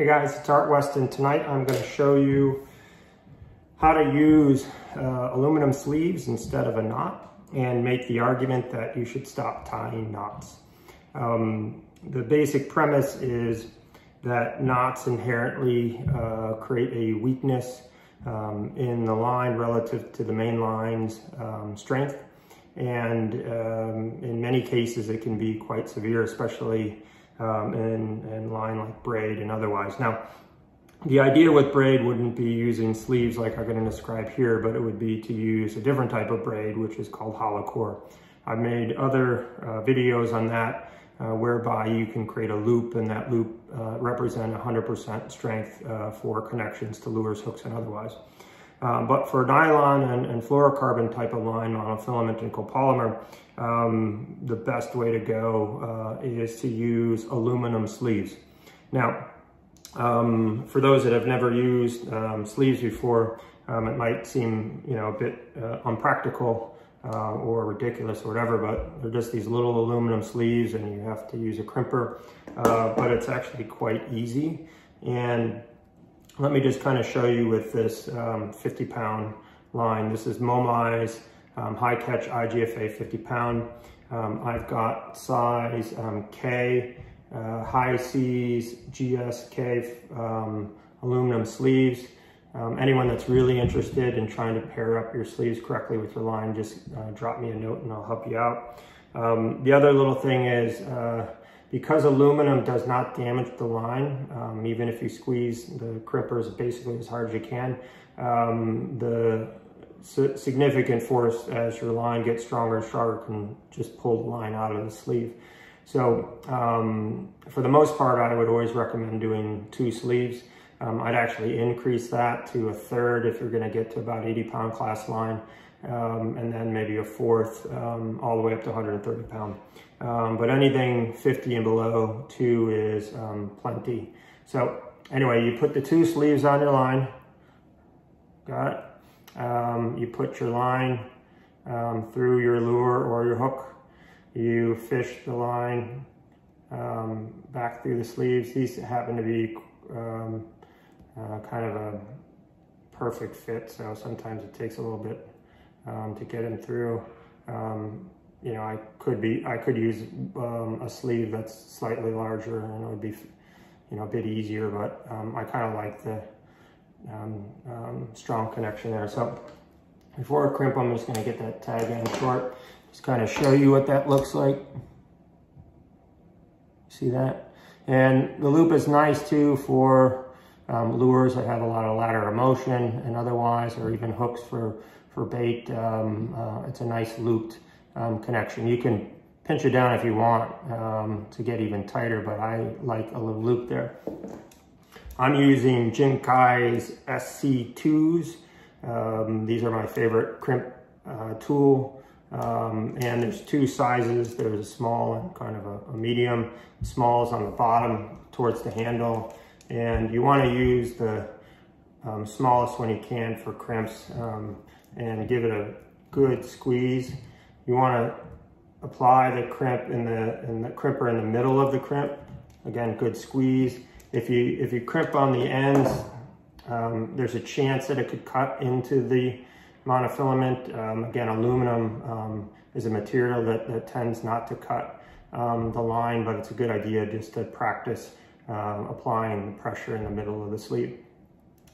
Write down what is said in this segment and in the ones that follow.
Hey guys, it's Art Weston. Tonight I'm going to show you how to use uh, aluminum sleeves instead of a knot and make the argument that you should stop tying knots. Um, the basic premise is that knots inherently uh, create a weakness um, in the line relative to the main line's um, strength. And um, in many cases, it can be quite severe, especially um, in, in line like braid and otherwise. Now, the idea with braid wouldn't be using sleeves like I'm going to describe here, but it would be to use a different type of braid, which is called hollow core. I've made other uh, videos on that uh, whereby you can create a loop and that loop uh, represent 100% strength uh, for connections to lures, hooks, and otherwise. Um, but for nylon and, and, fluorocarbon type of line, monofilament and copolymer, um, the best way to go uh, is to use aluminum sleeves. Now, um, for those that have never used um, sleeves before, um, it might seem you know a bit uh, unpractical uh, or ridiculous or whatever, but they're just these little aluminum sleeves and you have to use a crimper, uh, but it's actually quite easy. And let me just kind of show you with this um, 50 pound line. This is Momoi's um, Hi-Catch IGFA 50 pound. Um, I've got size um, K, uh, Hi-Seas, GSK um, aluminum sleeves. Um, anyone that's really interested in trying to pair up your sleeves correctly with your line, just uh, drop me a note and I'll help you out. the other little thing is, uh, because aluminum does not damage the line, um, even if you squeeze the crimpers basically as hard as you can, um, the significant force as your line gets stronger and stronger can just pull the line out of the sleeve. So um, for the most part, I would always recommend doing two sleeves. Um, I'd actually increase that to a third if you're gonna get to about 80 pound class line um, and then maybe a fourth um, all the way up to 130 pound. Um, but anything 50 and below two is um, plenty. So anyway, you put the two sleeves on your line. Got it? Um, you put your line um, through your lure or your hook. You fish the line back through the sleeves. These happen to be uh, kind of a perfect fit. So sometimes it takes a little bit um, to get him through. Um, you know, I could be, I could use um, a sleeve that's slightly larger and it would be, you know, a bit easier, but um, I kind of like the um, um, strong connection there. So before I crimp, I'm just gonna get that tag end short, just kind of show you what that looks like. See that? And the loop is nice too for um, lures that have a lot of lateral motion and otherwise, or even hooks for, for bait. Um, uh, it's a nice looped um, connection. You can pinch it down if you want um, to get even tighter, but I like a little loop there. I'm using Jinkai's SC2s. Um, these are my favorite crimp uh, tool. Um, and there's two sizes. There's a small and kind of a, a medium. Small is on the bottom towards the handle and you want to use the um, smallest when you can for crimps um, and give it a good squeeze. You want to apply the crimp in the, in the crimper in the middle of the crimp. Again, good squeeze. If you, if you crimp on the ends, um, there's a chance that it could cut into the monofilament. Um, again, aluminum um, is a material that, that tends not to cut um, the line, but it's a good idea just to practice um, applying the pressure in the middle of the sleeve.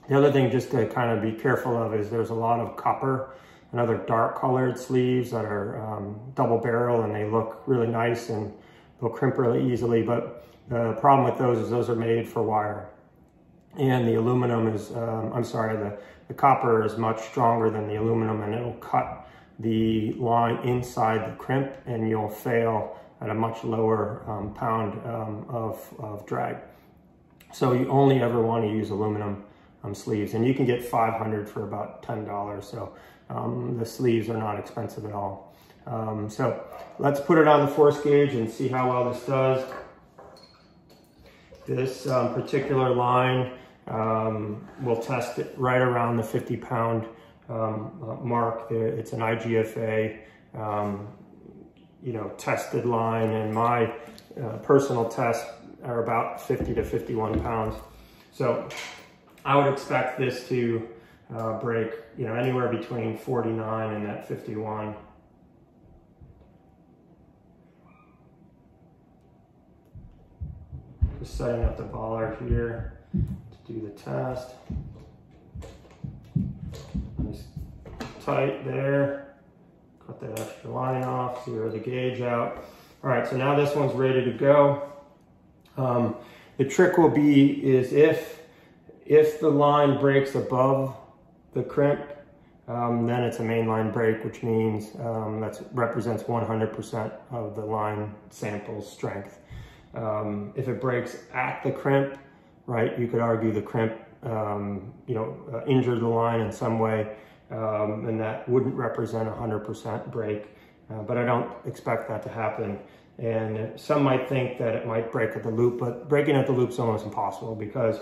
The other thing just to kind of be careful of is there's a lot of copper and other dark colored sleeves that are um, double barrel and they look really nice and they'll crimp really easily. But the problem with those is those are made for wire. And the aluminum is, um, I'm sorry, the, the copper is much stronger than the aluminum and it'll cut the line inside the crimp and you'll fail at a much lower um, pound um, of, of drag. So you only ever want to use aluminum um, sleeves and you can get 500 for about $10. So um, the sleeves are not expensive at all. Um, so let's put it on the force gauge and see how well this does. This um, particular line, we'll test it right around the 50 pound uh, mark. It's an IGFA um, you know, tested line and my uh, personal tests are about 50 to 51 pounds. So I would expect this to uh, break, you know, anywhere between 49 and that 51. Just setting up the baller here to do the test. Nice tight there. Cut that extra line off, zero the gauge out. All right, so now this one's ready to go. Um, the trick will be is if if the line breaks above the crimp, um, then it's a mainline break, which means um, that represents 100% of the line sample's strength. Um, if it breaks at the crimp, right, you could argue the crimp, um, you know, uh, injured the line in some way, um, and that wouldn't represent 100% break. Uh, but I don't expect that to happen. And some might think that it might break at the loop, but breaking at the loop is almost impossible because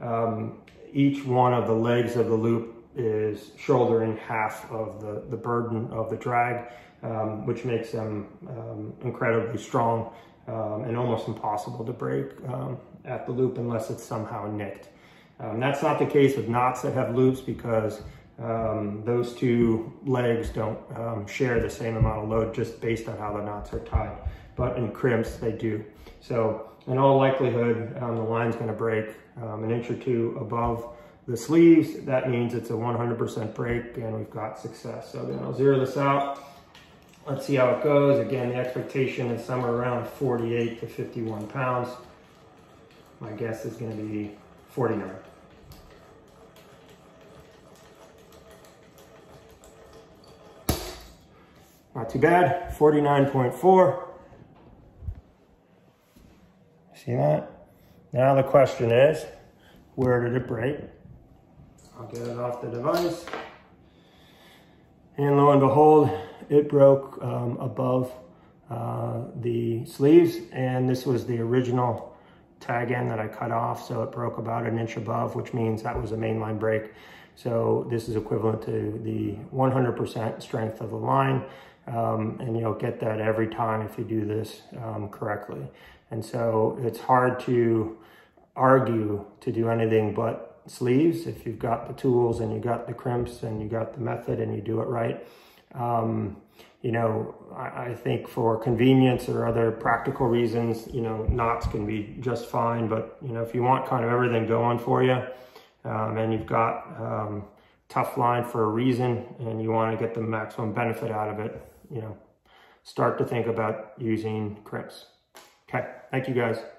um, each one of the legs of the loop is shouldering half of the, the burden of the drag, um, which makes them um, incredibly strong um, and almost impossible to break um, at the loop unless it's somehow nicked. Um, that's not the case with knots that have loops because those two legs don't share the same amount of load just based on how the knots are tied but in crimps they do. So in all likelihood, um, the line's gonna break um, an inch or two above the sleeves. That means it's a 100% break and we've got success. So then I'll zero this out. Let's see how it goes. Again, the expectation is somewhere around 48 to 51 pounds. My guess is gonna be 49. Not too bad, 49.4. See that? Now the question is, where did it break? I'll get it off the device. And lo and behold, it broke um, above uh, the sleeves. And this was the original tag end that I cut off. So it broke about an inch above, which means that was a mainline break. So this is equivalent to the 100% strength of the line. Um, and you'll get that every time if you do this um, correctly. And so it's hard to argue to do anything but sleeves if you've got the tools and you got the crimps and you got the method and you do it right. Um, you know, I, I, think for convenience or other practical reasons, you know, knots can be just fine. But, you know, if you want kind of everything going for you um, and you've got um, tough line for a reason and you want to get the maximum benefit out of it, you know, start to think about using crimps. Okay, thank you guys.